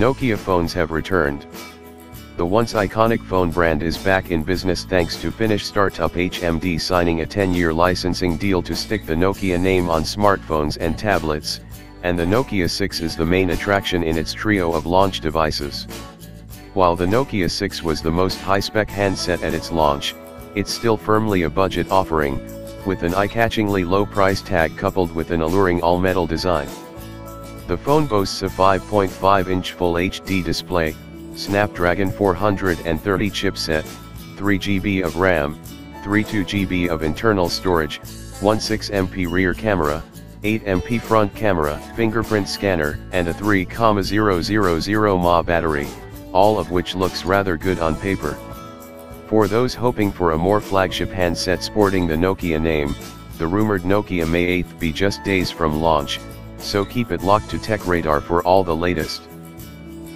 Nokia phones have returned. The once iconic phone brand is back in business thanks to Finnish startup HMD signing a 10-year licensing deal to stick the Nokia name on smartphones and tablets, and the Nokia 6 is the main attraction in its trio of launch devices. While the Nokia 6 was the most high-spec handset at its launch, it's still firmly a budget offering, with an eye-catchingly low price tag coupled with an alluring all-metal design. The phone boasts a 5.5-inch Full HD display, Snapdragon 430 chipset, 3GB of RAM, 32GB of internal storage, 16MP rear camera, 8MP front camera, fingerprint scanner, and a 3,000 mAh battery, all of which looks rather good on paper. For those hoping for a more flagship handset sporting the Nokia name, the rumored Nokia May 8 be just days from launch, so keep it locked to TechRadar for all the latest.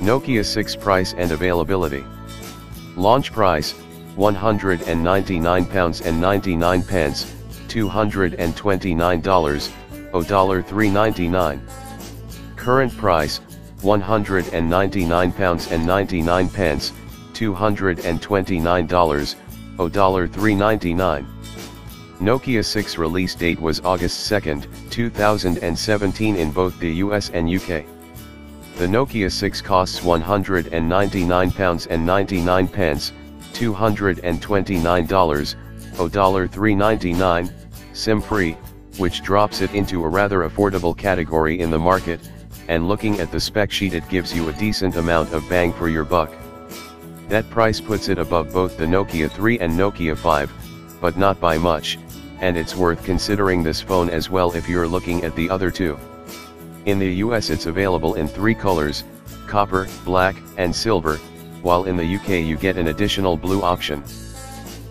Nokia 6 price and availability. Launch price, £199 and 99 pence, $229, $399. Current price, £199 and 99 pence, $229, $399. Nokia 6 release date was August 2, 2017 in both the US and UK. The Nokia 6 costs £199.99, $229, $399, SIM-free, which drops it into a rather affordable category in the market, and looking at the spec sheet it gives you a decent amount of bang for your buck. That price puts it above both the Nokia 3 and Nokia 5, but not by much, and it's worth considering this phone as well if you're looking at the other two. In the US it's available in three colors, copper, black, and silver, while in the UK you get an additional blue option.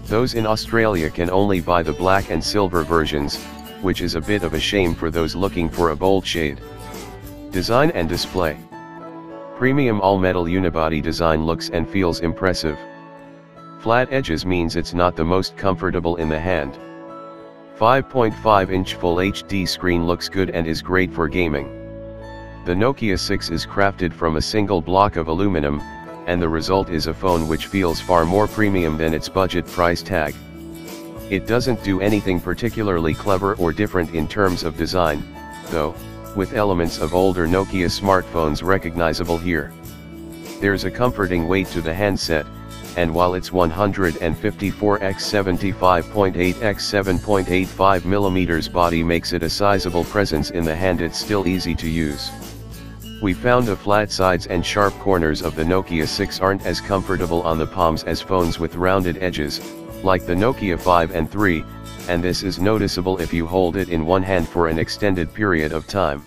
Those in Australia can only buy the black and silver versions, which is a bit of a shame for those looking for a bold shade. Design and display. Premium all-metal unibody design looks and feels impressive. Flat edges means it's not the most comfortable in the hand. 5.5-inch Full HD screen looks good and is great for gaming. The Nokia 6 is crafted from a single block of aluminum, and the result is a phone which feels far more premium than its budget price tag. It doesn't do anything particularly clever or different in terms of design, though, with elements of older Nokia smartphones recognizable here. There's a comforting weight to the handset, and while its 154 x 75.8 x 7.85 mm body makes it a sizable presence in the hand it's still easy to use. We found the flat sides and sharp corners of the Nokia 6 aren't as comfortable on the palms as phones with rounded edges, like the Nokia 5 and 3, and this is noticeable if you hold it in one hand for an extended period of time.